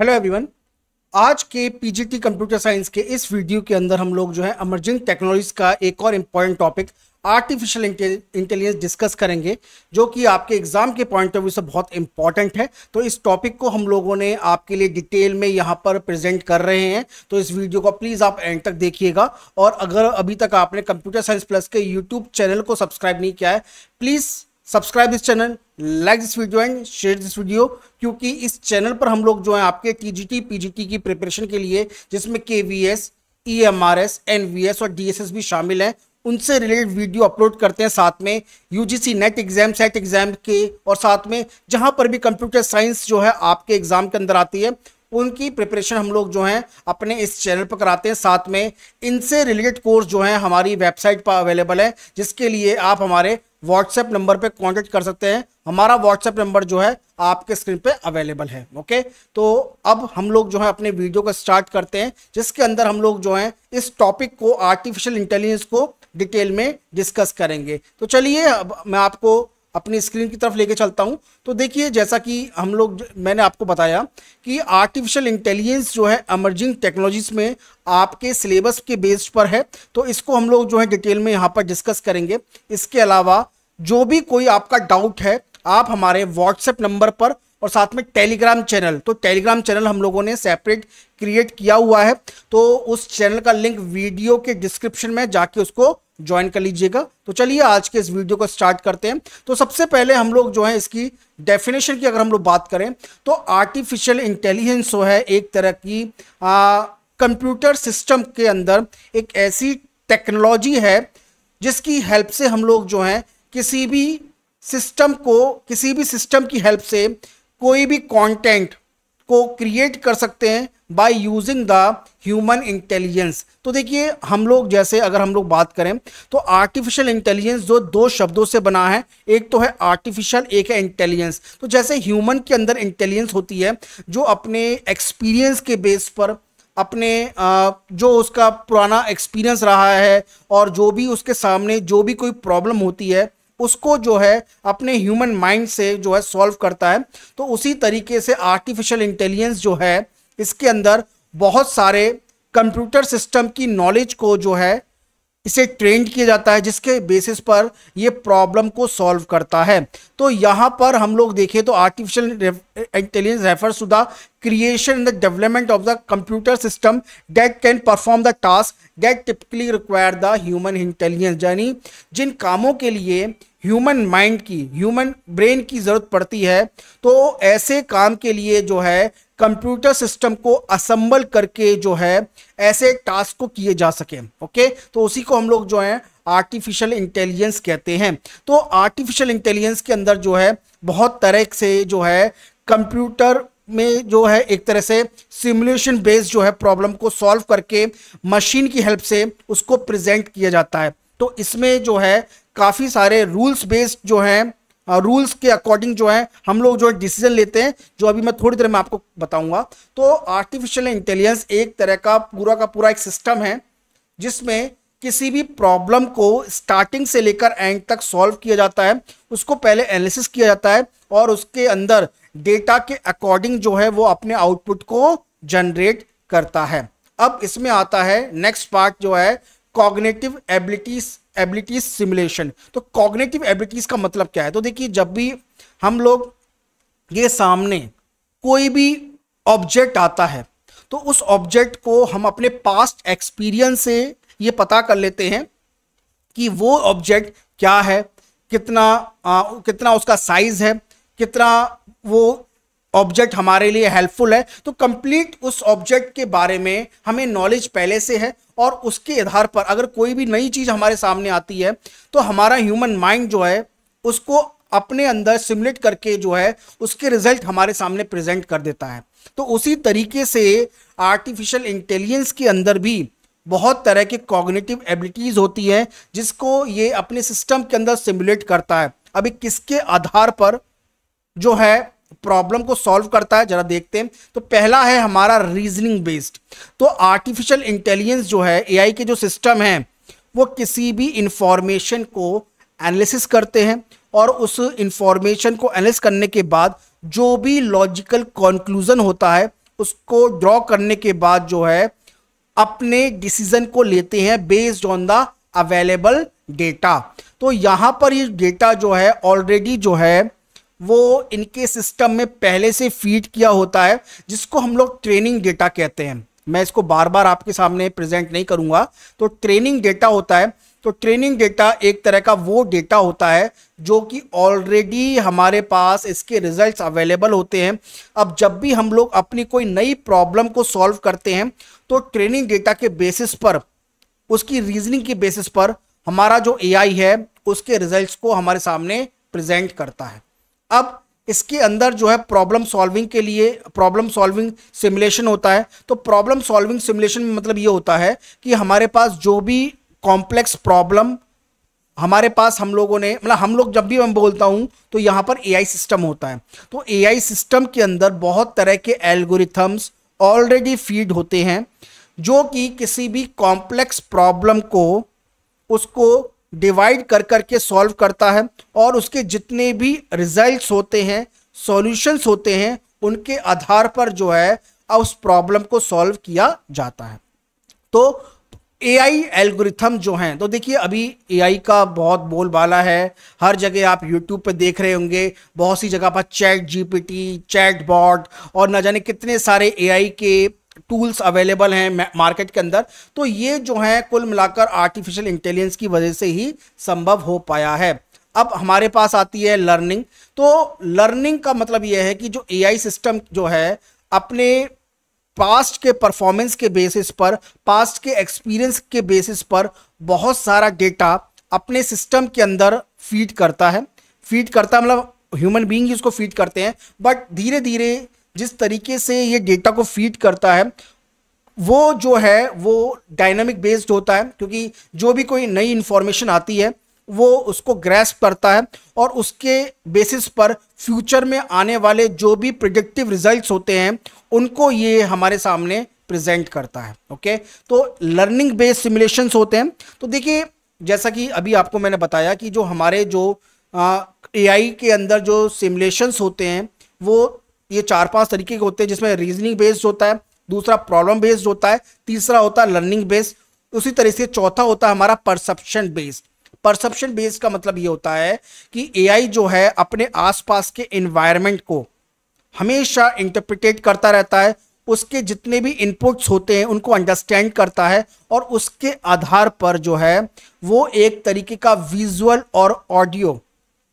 Hello everyone आज के PGT computer science के इस वीडियो के अंदर हम लोग जो है अमर्जिंग टेक्नोलॉजीज़ का एक और important topic artificial intelligence discuss करेंगे, जो कि आपके एग्ज़ाम के पॉइंट ऑफ़ व्यू से बहुत इंपॉर्टेंट है। तो इस टॉपिक को हम लोगों ने आपके लिए डिटेल में यहाँ पर प्रेजेंट कर रहे हैं। तो इस वीडियो को प्लीज़ आप एंड तक देखिएगा। और अगर अभी तक आपने कंप्यूटर साइंस प्लस के यूट्यूब चैनल को सब्सक्राइब नहीं किया है please subscribe this channel like this video and share this video क्योंकि इस चैनल पर हम लोग जो है आपके टीजीटी पीजीटी की प्रिपरेशन के लिए, जिसमें K V S E M R S N V S और डी एस एस भी शामिल हैं, उनसे रिलेटेड वीडियो अपलोड करते हैं साथ में UGC NET exam SET exam के, और साथ में जहाँ पर भी कंप्यूटर साइंस जो है आपके एग्ज़ाम के अंदर आती है, उनकी प्रिपरेशन हम लोग जो हैं अपने इस चैनल पर कराते हैं साथ में। इनसे रिलेटेड कोर्स जो है हमारी वेबसाइट पर अवेलेबल है, जिसके लिए आप हमारे व्हाट्सएप नंबर पे कांटेक्ट कर सकते हैं। हमारा व्हाट्सएप नंबर जो है, आपके स्क्रीन पे अवेलेबल है ओके तो अब हम लोग जो है अपने वीडियो को स्टार्ट करते हैं, जिसके अंदर हम लोग जो है इस टॉपिक को आर्टिफिशियल इंटेलिजेंस को डिटेल में डिस्कस करेंगे। तो चलिए, अब मैं आपको अपनी स्क्रीन की तरफ़ लेके चलता हूँ। तो देखिए, जैसा कि हम लोग मैंने आपको बताया कि आर्टिफिशियल इंटेलिजेंस जो है अमर्जिंग टेक्नोलॉजीज़ में आपके सिलेबस के बेस पर है। तो इसको हम लोग जो है डिटेल में यहाँ पर डिस्कस करेंगे। इसके अलावा जो भी कोई आपका डाउट है, आप हमारे व्हाट्सएप नंबर पर और साथ में टेलीग्राम चैनल तो टेलीग्राम चैनल हम लोगों ने सेपरेट क्रिएट किया हुआ है। तो उस चैनल का लिंक वीडियो के डिस्क्रिप्शन में जाके उसको ज्वाइन कर लीजिएगा। तो चलिए आज के इस वीडियो को स्टार्ट करते हैं। तो सबसे पहले हम लोग जो है इसकी डेफिनेशन की अगर हम लोग बात करें तो आर्टिफिशियल इंटेलिजेंस जो है एक तरह की कंप्यूटर सिस्टम के अंदर एक ऐसी टेक्नोलॉजी है जिसकी हेल्प से हम लोग जो है किसी भी सिस्टम को, किसी भी सिस्टम की हेल्प से कोई भी कंटेंट को क्रिएट कर सकते हैं by using the human intelligence तो देखिए, हम लोग जैसे अगर हम लोग बात करें तो आर्टिफिशियल इंटेलिजेंस जो दो शब्दों से बना है, एक तो है आर्टिफिशियल एक है इंटेलिजेंस तो जैसे ह्यूमन के अंदर इंटेलिजेंस होती है, जो अपने एक्सपीरियंस के बेस पर, अपने जो उसका पुराना एक्सपीरियंस रहा है, और जो भी उसके सामने जो भी कोई प्रॉब्लम होती है उसको जो है अपने ह्यूमन माइंड से जो है सॉल्व करता है। तो उसी तरीके से आर्टिफिशियल इंटेलिजेंस जो है, इसके अंदर बहुत सारे कंप्यूटर सिस्टम की नॉलेज को जो है, इसे ट्रेंड किया जाता है, जिसके बेसिस पर ये प्रॉब्लम को सॉल्व करता है। तो यहाँ पर हम लोग देखें तो artificial intelligence refers to the creation and the development of the computer system that can perform the task that typically require the human intelligence यानी जिन कामों के लिए ह्यूमन माइंड की, ह्यूमन ब्रेन की ज़रूरत पड़ती है तो ऐसे काम के लिए जो है, कंप्यूटर सिस्टम को असम्बल करके जो है, ऐसे टास्क को किए जा सके, ओके? तो उसी को हम लोग जो है आर्टिफिशियल इंटेलिजेंस कहते हैं। तो आर्टिफिशियल इंटेलिजेंस के अंदर जो है, बहुत तरह से जो है, कंप्यूटर में जो है, एक तरह से सिमुलेशन बेस्ड जो है प्रॉब्लम को सॉल्व करके मशीन की हेल्प से उसको प्रेजेंट किया जाता है। तो इसमें जो है काफ़ी सारे रूल्स बेस्ड जो हैं रूल्स के अकॉर्डिंग जो है, हम लोग जो है डिसीज़न लेते हैं, जो अभी मैं थोड़ी देर में आपको बताऊँगा। तो आर्टिफिशियल इंटेलिजेंस एक तरह का पूरा का पूरा एक सिस्टम है, जिसमें किसी भी प्रॉब्लम को स्टार्टिंग से लेकर एंड तक सॉल्व किया जाता है। उसको पहले एनालिसिस किया जाता है और उसके अंदर डेटा के अकॉर्डिंग जो है, वो अपने आउटपुट को जनरेट करता है। अब इसमें आता है नेक्स्ट पार्ट जो है कॉग्नेटिव एबिलिटीज एबिलिटीज सिमुलेशन तो कॉग्नेटिव एबिलिटीज का मतलब क्या है? तो देखिए जब भी हम लोग ये सामने कोई भी ऑब्जेक्ट आता है तो उस ऑब्जेक्ट को हम अपने पास्ट एक्सपीरियंस से ये पता कर लेते हैं कि वो ऑब्जेक्ट क्या है कितना आ, कितना उसका साइज़ है कितना वो ऑब्जेक्ट हमारे लिए हेल्पफुल है तो कंप्लीट उस ऑब्जेक्ट के बारे में हमें नॉलेज पहले से है और उसके आधार पर अगर कोई भी नई चीज़ हमारे सामने आती है तो हमारा ह्यूमन माइंड जो है, उसको अपने अंदर सिमुलेट करके जो है, उसके रिज़ल्ट हमारे सामने प्रेजेंट कर देता है। तो उसी तरीके से आर्टिफिशियल इंटेलिजेंस के अंदर भी बहुत तरह के कॉग्निटिव एबिलिटीज़ होती है, जिसको ये अपने सिस्टम के अंदर सिमुलेट करता है। अभी किसके आधार पर जो है प्रॉब्लम को सॉल्व करता है, जरा देखते हैं। तो पहला है हमारा रीजनिंग बेस्ड तो आर्टिफिशियल इंटेलिजेंस जो है एआई के जो सिस्टम है, वो किसी भी इंफॉर्मेशन को एनालिसिस करते हैं और उस इंफॉर्मेशन को एनालिस करने के बाद जो भी लॉजिकल कंक्लूजन होता है, उसको ड्रॉ करने के बाद जो है, अपने डिसीज़न को लेते हैं based on the available data तो यहाँ पर ये डेटा जो है ऑलरेडी जो है वो इनके सिस्टम में पहले से फ़ीड किया होता है, जिसको हम लोग ट्रेनिंग डेटा कहते हैं। मैं इसको बार बार आपके सामने प्रेजेंट नहीं करूँगा। तो ट्रेनिंग डेटा होता है तो ट्रेनिंग डेटा एक तरह का वो डेटा होता है, जो कि ऑलरेडी हमारे पास इसके रिजल्ट्स अवेलेबल होते हैं। अब जब भी हम लोग अपनी कोई नई प्रॉब्लम को सॉल्व करते हैं तो ट्रेनिंग डेटा के बेसिस पर, उसकी रीजनिंग के बेसिस पर हमारा जो एआई है, उसके रिजल्ट्स को हमारे सामने प्रेजेंट करता है। अब इसके अंदर जो है प्रॉब्लम सॉल्विंग के लिए प्रॉब्लम सॉल्विंग सिमुलेशन होता है। तो प्रॉब्लम सॉल्विंग सिमुलेशन में मतलब ये होता है कि हमारे पास जो भी कॉम्प्लेक्स प्रॉब्लम हमारे पास हम लोगों ने मतलब हम लोग जब भी मैं बोलता हूँ तो यहाँ पर एआई सिस्टम होता है। तो एआई सिस्टम के अंदर बहुत तरह के एल्गोरिथम्स ऑलरेडी फ़ीड होते हैं, जो कि किसी भी कॉम्प्लेक्स प्रॉब्लम को, उसको डिवाइड कर करके सॉल्व करता है और उसके जितने भी रिजल्ट्स होते हैं सॉल्यूशंस होते हैं, उनके आधार पर जो है उस प्रॉब्लम को सॉल्व किया जाता है। तो एआई एल्गोरिथम जो हैं तो देखिए अभी एआई का बहुत बोलबाला है। हर जगह आप यूट्यूब पे देख रहे होंगे, बहुत सी जगह पर चैट जीपीटी चैट बॉट और न जाने कितने सारे एआई के टूल्स अवेलेबल हैं मार्केट के अंदर तो ये जो है कुल मिलाकर आर्टिफिशियल इंटेलिजेंस की वजह से ही संभव हो पाया है। अब हमारे पास आती है लर्निंग तो लर्निंग का मतलब यह है कि जो एआई सिस्टम जो है, अपने पास्ट के परफॉर्मेंस के बेसिस पर पास्ट के एक्सपीरियंस के बेसिस पर बहुत सारा डेटा अपने सिस्टम के अंदर फ़ीड करता है। फ़ीड करता है मतलब ह्यूमन बींग उसको फ़ीड करते हैं बट धीरे धीरे जिस तरीके से ये डेटा को फ़ीड करता है, वो जो है, वो डायनामिक बेस्ड होता है, क्योंकि जो भी कोई नई इंफॉर्मेशन आती है, वो उसको ग्रेस्प करता है और उसके बेसिस पर फ्यूचर में आने वाले जो भी प्रिडिक्टिव रिजल्ट्स होते हैं, उनको ये हमारे सामने प्रेजेंट करता है ओके तो लर्निंग बेस्ड सिमुलेशंस होते हैं। तो देखिए, जैसा कि अभी आपको मैंने बताया कि जो हमारे जो एआई के अंदर जो सिमुलेशंस होते हैं, वो ये चार पाँच तरीके के होते हैं, जिसमें रीजनिंग बेस्ड होता है, दूसरा प्रॉब्लम बेस्ड होता है, तीसरा होता है लर्निंग बेस्ड उसी तरह से चौथा होता है हमारा परसेप्शन बेस्ड परसेप्शन बेस्ड का मतलब ये होता है कि एआई जो है अपने आसपास के एनवायरनमेंट को हमेशा इंटरप्रिटेट करता रहता है, उसके जितने भी इनपुट्स होते हैं, उनको अंडरस्टैंड करता है, और उसके आधार पर जो है, वो एक तरीके का विजुअल और ऑडियो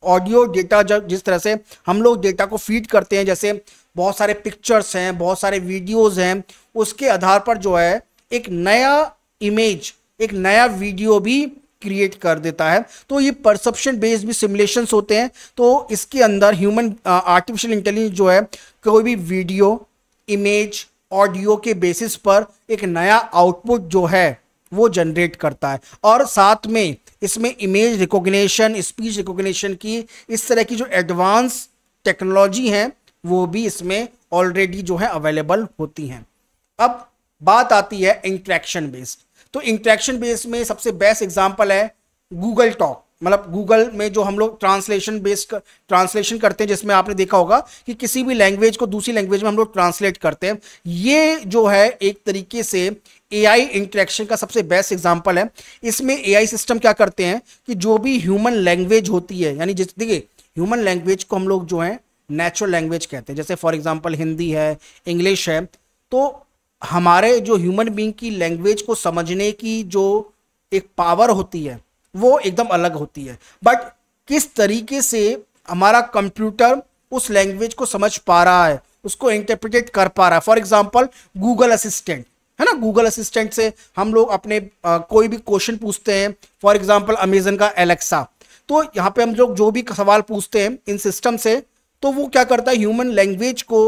ऑडियो डेटा जब जिस तरह से हम लोग डेटा को फ़ीड करते हैं, जैसे बहुत सारे पिक्चर्स हैं, बहुत सारे वीडियोस हैं, उसके आधार पर जो है, एक नया इमेज एक नया वीडियो भी क्रिएट कर देता है। तो ये परसेप्शन बेस्ड भी सिमुलेशंस होते हैं। तो इसके अंदर ह्यूमन आर्टिफिशियल इंटेलिजेंस जो है, कोई भी वीडियो इमेज ऑडियो के बेसिस पर एक नया आउटपुट जो है, वो जनरेट करता है। और साथ में इसमें इमेज रिकॉग्निशन स्पीच रिकॉग्निशन की इस तरह की जो एडवांस टेक्नोलॉजी है, वो भी इसमें ऑलरेडी जो है अवेलेबल होती हैं। अब बात आती है इंट्रैक्शन बेस्ड तो इंट्रैक्शन बेस्ड में सबसे बेस्ट एग्ज़ाम्पल है गूगल टॉक मतलब गूगल में जो हम लोग ट्रांसलेशन बेस्ड ट्रांसलेशन करते हैं, जिसमें आपने देखा होगा कि किसी भी लैंग्वेज को दूसरी लैंग्वेज में हम लोग ट्रांसलेट करते हैं। ये जो है एक तरीके से एआई इंटरेक्शन का सबसे बेस्ट एग्जांपल है। इसमें एआई सिस्टम क्या करते हैं कि जो भी ह्यूमन लैंग्वेज होती है, यानी जिस, देखिए ह्यूमन लैंग्वेज को हम लोग जो है नेचुरल लैंग्वेज कहते हैं। जैसे फॉर एग्ज़ाम्पल हिंदी है इंग्लिश है तो हमारे जो ह्यूमन बींग की लैंग्वेज को समझने की जो एक पावर होती है वो एकदम अलग होती है। बट किस तरीके से हमारा कंप्यूटर उस लैंग्वेज को समझ पा रहा है उसको इंटरप्रिटेट कर पा रहा है? फॉर एग्ज़ाम्पल गूगल असिस्टेंट है ना? गूगल असिस्टेंट से हम लोग अपने आ, कोई भी क्वेश्चन पूछते हैं। फॉर एग्ज़ाम्पल अमेजन का एलेक्सा तो यहाँ पे हम लोग जो भी सवाल पूछते हैं इन सिस्टम से तो वो क्या करता है? ह्यूमन लैंग्वेज को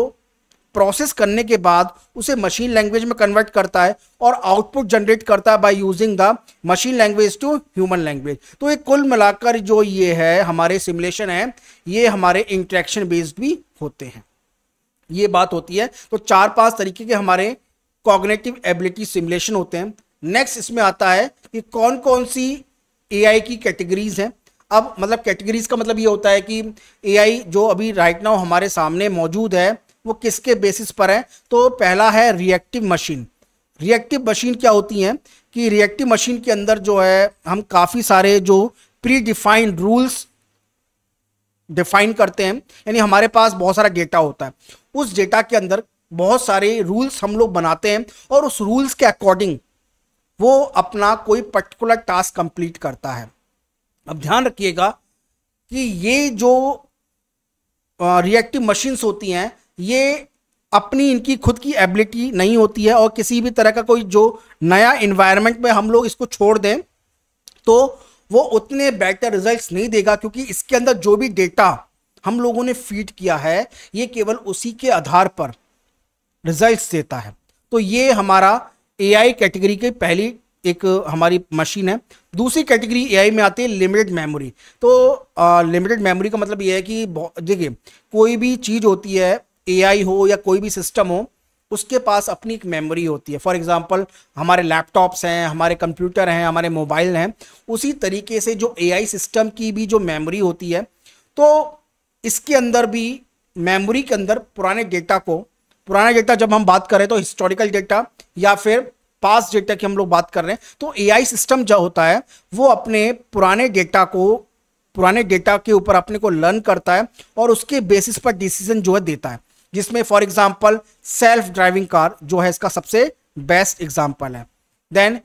प्रोसेस करने के बाद उसे मशीन लैंग्वेज में कन्वर्ट करता है और आउटपुट जनरेट करता है by using the machine language to human language तो ये कुल मिलाकर जो ये है, हमारे सिमुलेशन है, ये हमारे इंट्रैक्शन बेस्ड भी होते हैं। ये बात होती है। तो चार पाँच तरीके के हमारे कॉग्नेटिव एबिलिटी सिमुलेशन होते हैं। नेक्स्ट इसमें आता है कि कौन कौन सी एआई की कैटेगरीज हैं। अब मतलब कैटेगरीज का मतलब ये होता है कि एआई जो अभी राइट नाउ हमारे सामने मौजूद है वो किसके बेसिस पर है? तो पहला है रिएक्टिव मशीन रिएक्टिव मशीन क्या होती है? कि रिएक्टिव मशीन के अंदर जो है, हम काफ़ी सारे जो प्री डिफाइंड रूल्स डिफाइन करते हैं। यानी हमारे पास बहुत सारा डेटा होता है। उस डेटा के अंदर बहुत सारे रूल्स हम लोग बनाते हैं और उस रूल्स के अकॉर्डिंग वो अपना कोई पर्टिकुलर टास्क कंप्लीट करता है। अब ध्यान रखिएगा कि ये जो रिएक्टिव मशीन्स होती हैं ये अपनी इनकी खुद की एबिलिटी नहीं होती है और किसी भी तरह का कोई जो नया इन्वायरमेंट में हम लोग इसको छोड़ दें तो वो उतने बेटर रिजल्ट्स नहीं देगा क्योंकि इसके अंदर जो भी डेटा हम लोगों ने फ़ीड किया है, ये केवल उसी के आधार पर रिजल्ट्स देता है। तो ये हमारा एआई कैटेगरी की पहली एक, हमारी मशीन है। दूसरी कैटेगरी एआई में आती है लिमिटेड मेमोरी तो लिमिटेड मेमोरी का मतलब ये है कि देखिए, कोई भी चीज़ होती है एआई हो या कोई भी सिस्टम हो, उसके पास अपनी एक मेमोरी होती है। फॉर एग्जांपल हमारे लैपटॉप्स हैं, हमारे कंप्यूटर हैं, हमारे मोबाइल हैं, उसी तरीके से जो एआई सिस्टम की भी जो मेमोरी होती है तो इसके अंदर भी मेमोरी के अंदर पुराने डेटा को, पुराना डेटा जब हम बात करें तो हिस्टोरिकल डेटा या फिर पास डेटा की हम लोग बात कर रहे हैं तो एआई सिस्टम जो होता है, वो अपने पुराने डेटा को, पुराने डेटा के ऊपर अपने को लर्न करता है और उसके बेसिस पर डिसीज़न जो है देता है। जिसमें for example self driving car जो है इसका सबसे बेस्ट एग्ज़ाम्पल है। देन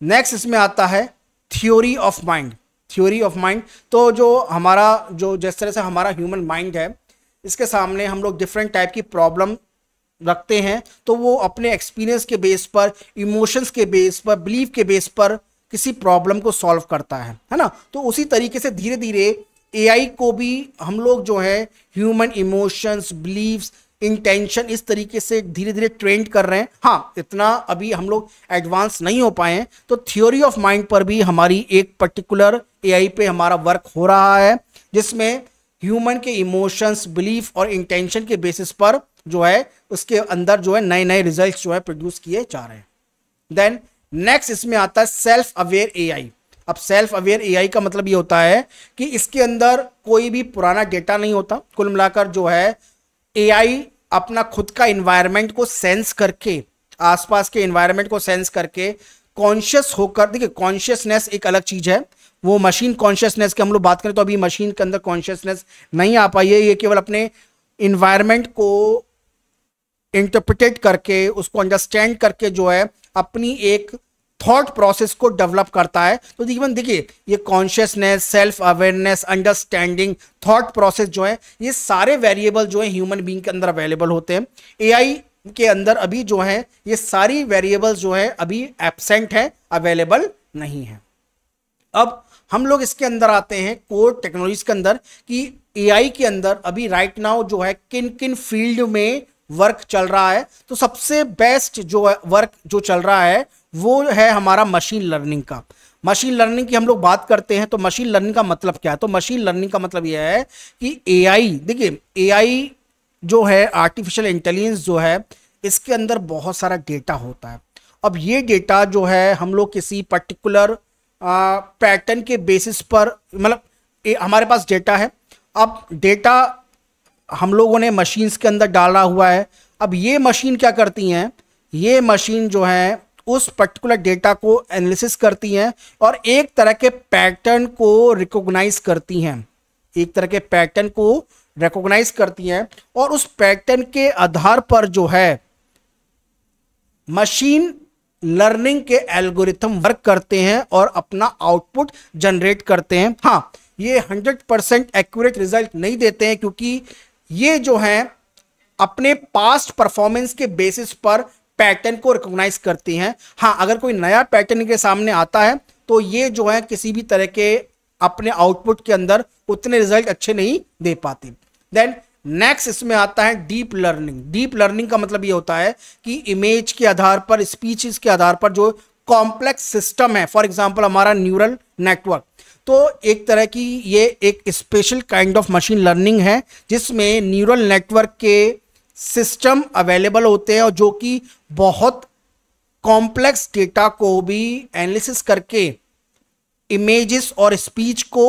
नेक्स्ट इसमें आता है theory of mind theory of mind तो जो हमारा, जो जिस तरह से हमारा ह्यूमन माइंड है, इसके सामने हम लोग डिफरेंट टाइप की प्रॉब्लम रखते हैं तो वो अपने एक्सपीरियंस के बेस पर इमोशंस के बेस पर बिलीव के बेस पर किसी प्रॉब्लम को सॉल्व करता है है ना? तो उसी तरीके से धीरे धीरे एआई को भी हम लोग जो है ह्यूमन इमोशंस बिलीव्स इंटेंशन इस तरीके से धीरे धीरे ट्रेंड कर रहे हैं। हाँ इतना अभी हम लोग एडवांस नहीं हो पाए हैं तो थ्योरी ऑफ़ माइंड पर भी हमारी एक पर्टिकुलर एआई पे हमारा वर्क हो रहा है, जिसमें ह्यूमन के इमोशंस बिलीफ और इंटेंशन के बेसिस पर जो है, उसके अंदर जो है नए नए रिज़ल्ट जो है प्रोड्यूस किए जा रहे हैं। देन नेक्स्ट इसमें आता है सेल्फ अवेयर एआई अब सेल्फ अवेयर एआई का मतलब ये होता है कि इसके अंदर कोई भी पुराना डेटा नहीं होता। कुल मिलाकर जो है एआई अपना खुद का इन्वायरमेंट को सेंस करके, आसपास के इन्वायरमेंट को सेंस करके कॉन्शियस होकर, देखिए कॉन्शियसनेस एक अलग चीज़ है। वो मशीन कॉन्शियसनेस की हम लोग बात करें तो अभी मशीन के अंदर कॉन्शियसनेस नहीं आ पाई है। ये केवल अपने इन्वायरमेंट को इंटरप्रिटेट करके, उसको अंडरस्टैंड करके जो है, अपनी एक थॉट प्रोसेस को डेवलप करता है। तो इवन देखिए, ये consciousness self awareness understanding thought process जो है, ये सारे वेरिएबल जो है ह्यूमन बींग के अंदर अवेलेबल होते हैं। एआई के अंदर अभी जो है, ये सारी वेरिएबल्स जो है, अभी एबसेंट है अवेलेबल नहीं है। अब हम लोग इसके अंदर आते हैं कोर टेक्नोलॉजी के अंदर, कि एआई के अंदर अभी राइट नाउ जो है किन किन फ़ील्ड में वर्क चल रहा है। तो सबसे बेस्ट जो वर्क जो चल रहा है वो है हमारा मशीन लर्निंग का। मशीन लर्निंग की हम लोग बात करते हैं तो मशीन लर्निंग का मतलब क्या है? तो मशीन लर्निंग का मतलब यह है कि एआई देखिए एआई जो है आर्टिफिशियल इंटेलिजेंस जो है, इसके अंदर बहुत सारा डेटा होता है। अब ये डेटा जो है, हम लोग किसी पर्टिकुलर पैटर्न के बेसिस पर मतलब हमारे पास डेटा है। अब डेटा हम लोगों ने मशीन्स के अंदर डाला हुआ है। अब ये मशीन क्या करती हैं? ये मशीन जो है उस पर्टिकुलर डेटा को एनालिसिस करती हैं और एक तरह के पैटर्न को रिकॉग्नाइज करती हैं। एक तरह के पैटर्न को रिकॉग्नाइज करती हैं और उस पैटर्न के आधार पर जो है मशीन लर्निंग के एल्गोरिथम वर्क करते हैं और अपना आउटपुट जनरेट करते हैं। हाँ ये 100 परसेंट एक्यूरेट रिज़ल्ट नहीं देते हैं क्योंकि ये जो है, अपने पास्ट परफॉर्मेंस के बेसिस पर पैटर्न को रिकॉग्नाइज करती हैं। हाँ अगर कोई नया पैटर्न के सामने आता है तो ये जो है किसी भी तरह के अपने आउटपुट के अंदर उतने रिज़ल्ट अच्छे नहीं दे पाती। देन नेक्स्ट इसमें आता है डीप लर्निंग डीप लर्निंग का मतलब ये होता है कि इमेज के आधार पर स्पीचेस के आधार पर जो कॉम्प्लेक्स सिस्टम है फॉर एग्जांपल हमारा न्यूरल नेटवर्क तो एक तरह की ये एक special kind of machine learning है, जिसमें न्यूरल नेटवर्क के सिस्टम अवेलेबल होते हैं और जो कि बहुत कॉम्प्लेक्स डेटा को भी एनालिसिस करके इमेजेस और स्पीच को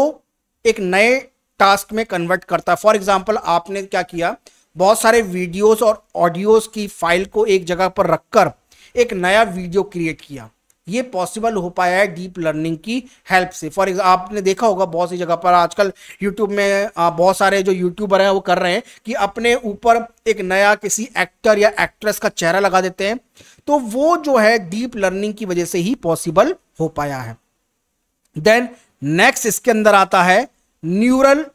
एक नए टास्क में कन्वर्ट करता है। फॉर एग्ज़ाम्पल आपने क्या किया? बहुत सारे वीडियोस और ऑडियोस की फ़ाइल को एक जगह पर रखकर एक नया वीडियो क्रिएट किया। ये पॉसिबल हो पाया है डीप लर्निंग की हेल्प से। फॉर एग्ज़ाम्पल आपने देखा होगा बहुत सी जगह पर आजकल यूट्यूब में बहुत सारे जो यूट्यूबर हैं, वो कर रहे हैं कि अपने ऊपर एक नया किसी एक्टर या एक्ट्रेस का चेहरा लगा देते हैं। तो वो जो है डीप लर्निंग की वजह से ही पॉसिबल हो पाया है। देन नेक्स्ट इसके अंदर आता है न्यूरल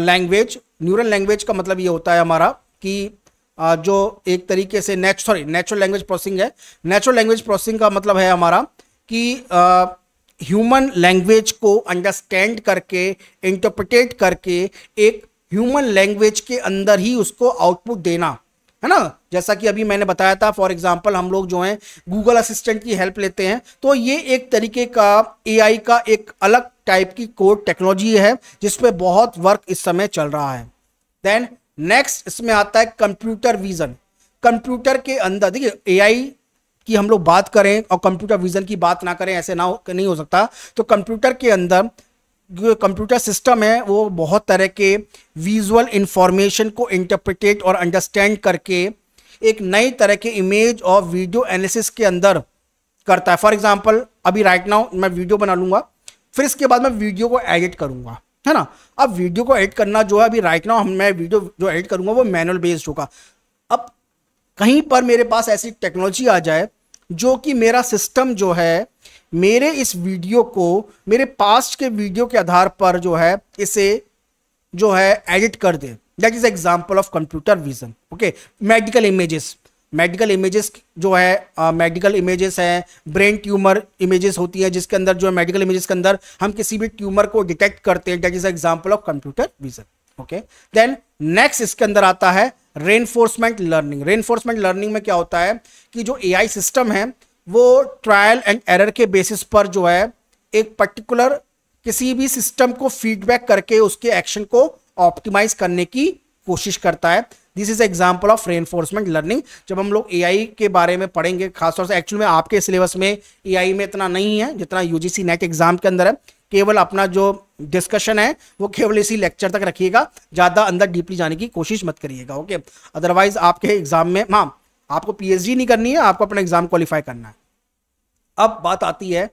लैंग्वेज न्यूरल लैंग्वेज का मतलब ये होता है हमारा कि जो एक तरीके से नेच सॉरी नेचुरल लैंग्वेज प्रोसेसिंग है। नेचुरल लैंग्वेज प्रोसेसिंग का मतलब है हमारा कि ह्यूमन लैंग्वेज को अंडरस्टैंड करके इंटरप्रिटेट करके एक ह्यूमन लैंग्वेज के अंदर ही उसको आउटपुट देना, है ना? जैसा कि अभी मैंने बताया था फॉर एग्जांपल हम लोग जो हैं गूगल असिस्टेंट की हेल्प लेते हैं तो ये एक तरीके का एआई का एक अलग टाइप की कोड टेक्नोलॉजी है जिसपे बहुत वर्क इस समय चल रहा है। देन नेक्स्ट इसमें आता है कंप्यूटर विजन कंप्यूटर के अंदर, देखिए एआई की हम लोग बात करें और कंप्यूटर विजन की बात ना करें, ऐसे ना हो, नहीं हो सकता। तो कंप्यूटर के अंदर, जो कंप्यूटर सिस्टम है, वो बहुत तरह के विजुअल इंफॉर्मेशन को इंटरप्रिटेट और अंडरस्टैंड करके एक नई तरह के इमेज और वीडियो एनालिसिस के अंदर करता है। फॉर एग्ज़ाम्पल अभी राइट नाउ मैं वीडियो बना लूँगा, फिर इसके बाद मैं वीडियो को एडिट करूँगा। है ना? अब वीडियो को एडिट करना जो है, अभी राइट नाउ मैं वीडियो जो एडिट करूँगा वो मैनुअल बेस्ड होगा। अब कहीं पर मेरे पास ऐसी टेक्नोलॉजी आ जाए, जो कि मेरा सिस्टम जो है, मेरे इस वीडियो को, मेरे पास्ट के वीडियो के आधार पर जो है, इसे जो है एडिट कर दे। That is example of computer vision okay medical images medical images जो है मेडिकल इमेजेस हैं ब्रेन ट्यूमर इमेजेस होती है, जिसके अंदर जो है मेडिकल इमेजेस के अंदर हम किसी भी ट्यूमर को डिटेक्ट करते हैं। That is example of computer vision okay then next इसके अंदर आता है रेनफोर्समेंट लर्निंग रेनफोर्समेंट लर्निंग में क्या होता है कि जो एआई सिस्टम है, वो ट्रायल एंड एरर के बेसिस पर जो है, एक पर्टिकुलर किसी भी सिस्टम को फीडबैक करके उसके एक्शन को ऑप्टिमाइज करने की कोशिश करता है। This is example of reinforcement learning जब हम लोग एआई के बारे में पढ़ेंगे, खासतौर से एक्चुअल में आपके सिलेबस में एआई में इतना नहीं है, जितना यूजीसी नेट एग्ज़ाम के अंदर है, केवल अपना जो डिस्कशन है, वो केवल इसी लेक्चर तक रखिएगा, ज़्यादा अंदर डीपली जाने की कोशिश मत करिएगा ओके अदरवाइज़ आपके एग्ज़ाम में हाँ आपको पीएचडी नहीं करनी है, आपको अपना एग्ज़ाम क्वालिफाई करना है। अब बात आती है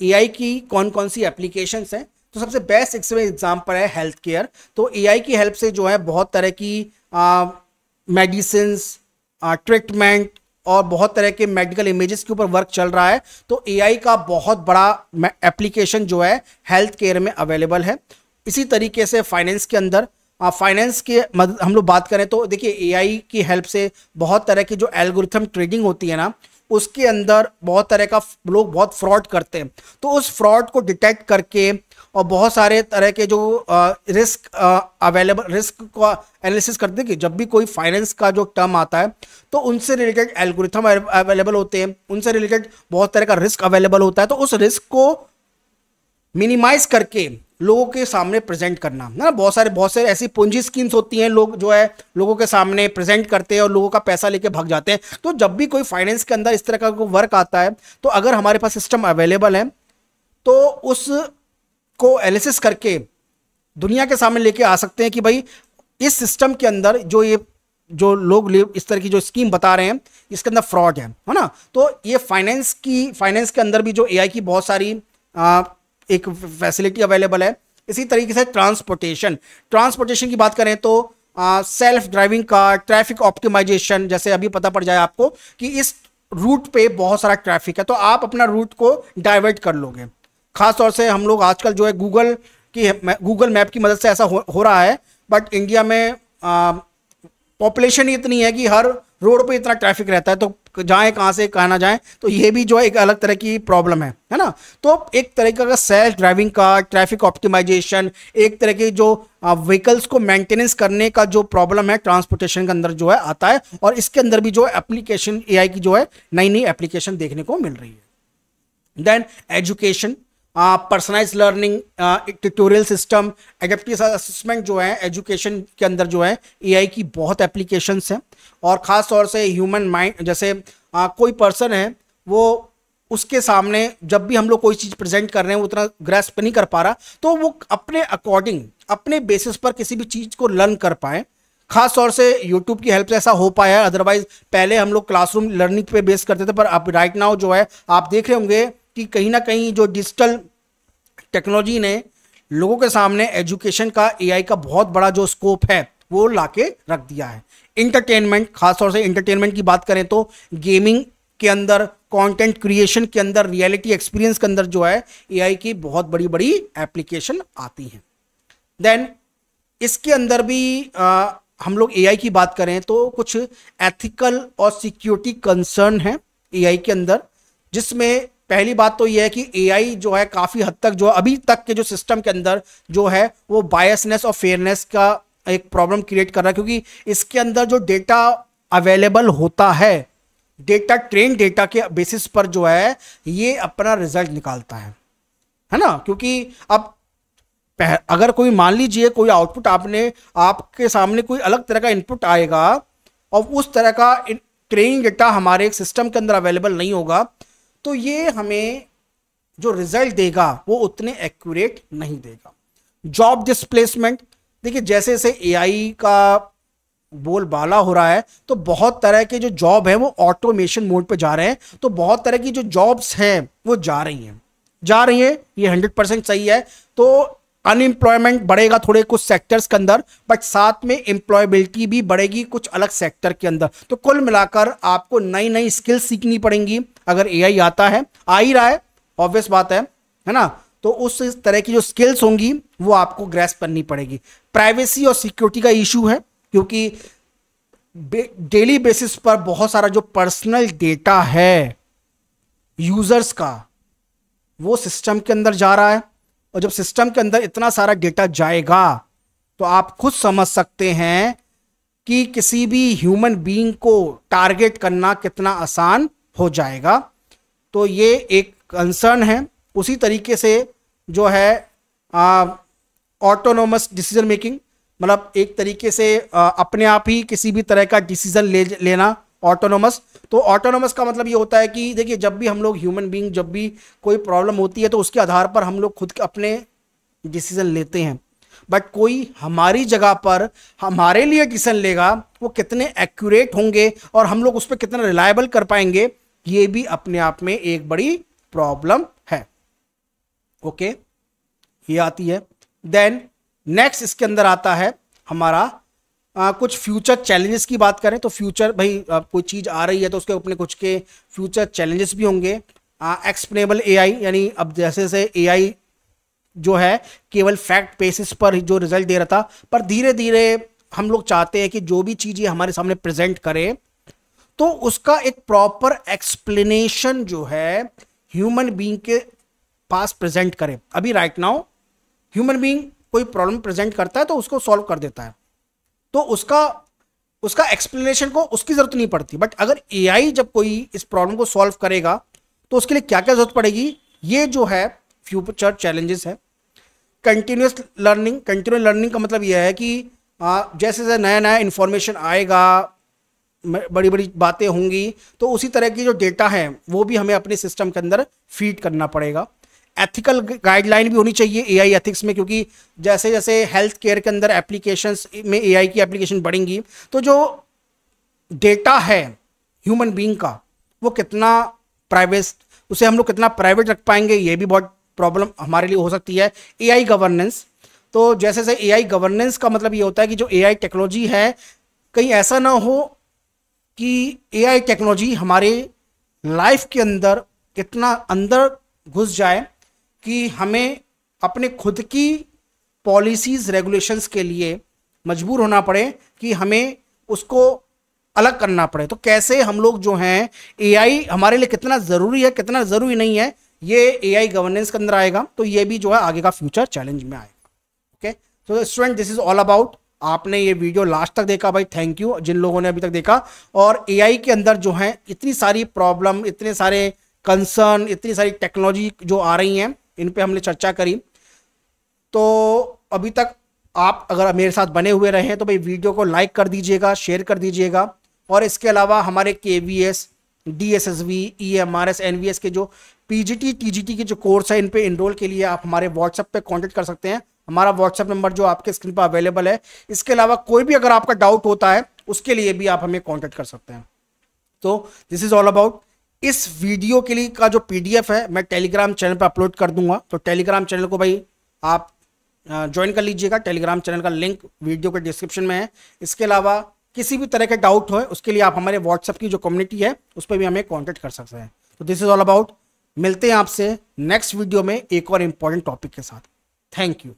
एआई की कौन कौन सी एप्लीकेशन हैं तो सबसे बेस्ट इसमें एग्ज़ाम्पल है हेल्थ केयर तो एआई की हेल्प से जो है बहुत तरह की मेडिसिन ट्रीटमेंट और बहुत तरह के मेडिकल इमेजेस के ऊपर वर्क चल रहा है. तो एआई का बहुत बड़ा एप्लीकेशन जो है हेल्थ केयर में अवेलेबल है. इसी तरीके से फाइनेंस के अंदर फाइनेंस के मदद हम लोग बात करें तो देखिए एआई की हेल्प से बहुत तरह की जो एल्गोरिथम ट्रेडिंग होती है ना, उसके अंदर बहुत तरह का लोग बहुत फ्रॉड करते हैं. तो उस फ्रॉड को डिटेक्ट करके और बहुत सारे तरह के जो रिस्क अवेलेबल रिस्क को एनालिसिस करते हैं कि जब भी कोई फाइनेंस का जो टर्म आता है तो उनसे रिलेटेड एल्गोरिथम अवेलेबल होते हैं। उनसे रिलेटेड बहुत तरह का रिस्क अवेलेबल होता है। तो उस रिस्क को मिनिमाइज करके लोगों के सामने प्रेजेंट करना, है ना? बहुत सारे बहुत सारे ऐसी पूंजी स्कीम्स होती हैं, लोग जो है, लोगों के सामने प्रेजेंट करते हैं और लोगों का पैसा लेके भाग जाते हैं। तो जब भी कोई फाइनेंस के अंदर इस तरह का कोई वर्क आता है तो अगर हमारे पास सिस्टम अवेलेबल है तो उस को एनालिसिस करके दुनिया के सामने लेके आ सकते हैं कि भाई इस सिस्टम के अंदर जो ये जो लोग इस तरह की जो स्कीम बता रहे हैं इसके अंदर फ्रॉड है है ना? तो ये फाइनेंस की फाइनेंस के अंदर भी जो एआई की बहुत सारी आ, एक फैसिलिटी अवेलेबल है। इसी तरीके से ट्रांसपोर्टेशन ट्रांसपोर्टेशन की बात करें तो self driving car traffic optimisation जैसे अभी पता पड़ जाए आपको कि इस रूट पे बहुत सारा ट्रैफ़िक है तो आप अपना रूट को डाइवर्ट कर लोगे। खास तौर से हम लोग आजकल जो है गूगल की गूगल मैप की मदद से ऐसा हो, हो रहा है बट इंडिया में पॉपुलेशन ही इतनी है कि हर रोड पे इतना ट्रैफ़िक रहता है तो जाए कहाँ से कहाँ ना जाए तो ये भी जो है एक अलग तरह की प्रॉब्लम है है ना? तो एक तरीके का सेल्फ ड्राइविंग का ट्रैफ़िक ऑप्टिमाइजेशन एक तरह की जो व्हीकल्स को मेंटेनेंस करने का जो प्रॉब्लम है ट्रांसपोर्टेशन के अंदर जो है आता है और इसके अंदर भी जो है एप्लीकेशन एआई की जो है नई नई एप्लीकेशन देखने को मिल रही है। Then education personalise learning tutorial system adaptive assessment जो है एजुकेशन के अंदर जो है एआई की बहुत एप्लीकेशंस हैं। और ख़ास तौर से ह्यूमन माइंड जैसे आ, कोई पर्सन है वो उसके सामने जब भी हम लोग कोई चीज़ प्रेजेंट कर रहे हैं उतना ग्रेस्प नहीं कर पा रहा तो वो अपने अकॉर्डिंग अपने बेसिस पर किसी भी चीज़ को लर्न कर पाए। खास तौर से यूट्यूब की हेल्प से ऐसा हो पाया है अदरवाइज़ पहले हम लोग क्लासरूम लर्निंग पे बेस करते थे पर अब राइट नाउ जो है आप देख रहे होंगे कि कहीं ना कहीं जो डिजिटल टेक्नोलॉजी ने लोगों के सामने एजुकेशन का एआई का बहुत बड़ा जो स्कोप है वो लाके रख दिया है। इंटरटेनमेंट खासतौर से इंटरटेनमेंट की बात करें तो गेमिंग के अंदर कंटेंट क्रिएशन के अंदर रियलिटी एक्सपीरियंस के अंदर जो है एआई की बहुत बड़ी बड़ी एप्लीकेशन आती हैं। देन इसके अंदर भी आ, हम लोग एआई की बात करें तो कुछ एथिकल और सिक्योरिटी कंसर्न है एआई के अंदर जिसमें पहली बात तो यह है कि एआई जो है काफ़ी हद तक जो अभी तक के जो सिस्टम के अंदर जो है, वो बायसनेस और फेयरनेस का एक प्रॉब्लम क्रिएट कर रहा है, क्योंकि इसके अंदर जो डेटा अवेलेबल होता है डेटा ट्रेन डेटा के बेसिस पर जो है, ये अपना रिज़ल्ट निकालता है। है ना? क्योंकि अब अगर कोई मान लीजिए कोई आउटपुट आपने, आपके सामने कोई अलग तरह का इनपुट आएगा, और उस तरह का ट्रेनिंग डेटा हमारे सिस्टम के अंदर अवेलेबल नहीं होगा तो ये हमें जो रिज़ल्ट देगा, वो उतने एक्यूरेट नहीं देगा। जॉब डिस्प्लेसमेंट देखिए, जैसे जैसे एआई का बोल बाला हो रहा है तो बहुत तरह के जो जॉब है, वो ऑटोमेशन मोड पे जा रहे हैं तो बहुत तरह की जो जॉब्स हैं, वो जा रही हैं। जा रही हैं, ये हंड्रेड परसेंट सही है। तो अनएम्प्लॉयमेंट बढ़ेगा थोड़े कुछ सेक्टर्स के अंदर बट साथ में एम्प्लॉयबिलिटी भी बढ़ेगी कुछ अलग सेक्टर के अंदर। तो कुल मिलाकर आपको नई नई स्किल्स सीखनी पड़ेंगी, अगर एआई आता है। आ ही रहा है ऑब्वियस बात है है ना? तो उस तरह की जो स्किल्स होंगी, वो आपको ग्रेस करनी पड़ेगी। प्राइवेसी और सिक्योरिटी का इशू है, क्योंकि डेली बेसिस पर बहुत सारा जो पर्सनल डेटा है यूज़र्स का, वो सिस्टम के अंदर जा रहा है। और जब सिस्टम के अंदर इतना सारा डेटा जाएगा तो आप खुद समझ सकते हैं कि किसी भी ह्यूमन बीइंग को टारगेट करना कितना आसान हो जाएगा। तो ये एक कंसर्न है। उसी तरीके से जो है ऑटोनोमस डिसीज़न मेकिंग मतलब एक तरीके से आ, अपने आप ही किसी भी तरह का डिसीज़न ले लेना ऑटोनोमस तो ऑटोनोमस का मतलब ये होता है कि देखिए, जब भी हम लोग ह्यूमन बींग जब भी कोई प्रॉब्लम होती है तो उसके आधार पर हम लोग खुद अपने डिसीज़न लेते हैं। बट कोई हमारी जगह पर हमारे लिए डिसीज़न लेगा, वो कितने एक्यूरेट होंगे और हम लोग उस पर कितना रिलायबल कर पाएँगे, ये भी अपने आप में एक बड़ी प्रॉब्लम है। Okay okay? ये आती है। देन नेक्स्ट इसके अंदर आता है हमारा आ, कुछ फ्यूचर चैलेंजेस की बात करें तो फ्यूचर भाई आ, कोई चीज़ आ रही है तो उसके अपने कुछ के फ्यूचर चैलेंजेस भी होंगे। एक्सप्लेनेबल एआई यानी अब जैसे जैसे एआई जो है केवल फैक्ट बेसिस पर जो रिज़ल्ट दे रहा था पर धीरे धीरे हम लोग चाहते हैं कि जो भी चीज़ ये हमारे सामने प्रेजेंट करे तो उसका एक प्रॉपर एक्सप्लेनेशन जो है ह्यूमन बींग के पास प्रेजेंट करे। अभी राइट नाउ ह्यूमन बींग कोई प्रॉब्लम प्रेजेंट करता है तो उसको सॉल्व कर देता है। तो उसका उसका एक्सप्लेनेशन को उसकी ज़रूरत नहीं पड़ती। बट अगर एआई जब कोई इस प्रॉब्लम को सॉल्व करेगा तो उसके लिए क्या क्या ज़रूरत पड़ेगी? ये जो है फ्यूचर चैलेंजेस है। कंटिन्यूस लर्निंग कंटिन्यूस लर्निंग का मतलब यह है कि जैसे जैसे नया नया इंफॉर्मेशन आएगा बड़ी बड़ी बातें होंगी तो उसी तरह की जो डेटा है, वो भी हमें अपने सिस्टम के अंदर फ़ीड करना पड़ेगा। एथिकल गाइडलाइन भी होनी चाहिए एआई एथिक्स में, क्योंकि जैसे जैसे हेल्थ केयर के अंदर एप्लीकेशंस में एआई की एप्लीकेशन बढ़ेंगी तो जो डेटा है ह्यूमन बीइंग का, वो कितना प्राइवेट उसे हम लोग कितना प्राइवेट रख पाएँगे, ये भी बहुत प्रॉब्लम हमारे लिए हो सकती है। एआई गवर्नेंस तो जैसे जैसे एआई गवर्नेंस का मतलब ये होता है कि जो एआई टेक्नोलॉजी है, कहीं ऐसा ना हो कि एआई टेक्नोलॉजी हमारे लाइफ के अंदर कितना अंदर घुस जाए कि हमें अपने खुद की पॉलिसीज़ रेगुलेशंस के लिए मजबूर होना पड़े, कि हमें उसको अलग करना पड़े। तो कैसे हम लोग जो हैं एआई हमारे लिए कितना ज़रूरी है, कितना ज़रूरी नहीं है, ये एआई गवर्नेंस के अंदर आएगा। तो ये भी जो है आगे का फ्यूचर चैलेंज में आएगा। ओके तो student this is all about आपने ये वीडियो लास्ट तक देखा भाई। थैंक यू जिन लोगों ने अभी तक देखा। और एआई के अंदर जो है, इतनी सारी प्रॉब्लम इतने सारे कंसर्न इतनी सारी टेक्नोलॉजी जो आ रही हैं इन पे हमने चर्चा करी। तो अभी तक आप अगर मेरे साथ बने हुए रहे तो भाई वीडियो को लाइक कर दीजिएगा, शेयर कर दीजिएगा। और इसके अलावा हमारे K V S D S S V E M R S N V S के जो P G T T G T के जो कोर्स है, इन पे इनरोल के लिए आप हमारे व्हाट्सएप पे कांटेक्ट कर सकते हैं। हमारा व्हाट्सएप नंबर जो आपके स्क्रीन पर अवेलेबल है। इसके अलावा कोई भी अगर आपका डाउट होता है, उसके लिए भी आप हमें कॉन्टेक्ट कर सकते हैं। तो दिस इज़ ऑल अबाउट इस वीडियो के लिए का जो पीडीएफ है, मैं टेलीग्राम चैनल पर अपलोड कर दूँगा। तो टेलीग्राम चैनल को भाई आप ज्वाइन कर लीजिएगा। टेलीग्राम चैनल का लिंक वीडियो के डिस्क्रिप्शन में है। इसके अलावा किसी भी तरह के डाउट हो, उसके लिए आप हमारे व्हाट्सएप की जो कम्युनिटी है, उस पर भी हमें कॉन्टेक्ट कर सकते हैं। तो दिस इज़ ऑल अबाउट मिलते हैं आपसे नेक्स्ट वीडियो में एक और इंपॉर्टेंट टॉपिक के साथ। Thank you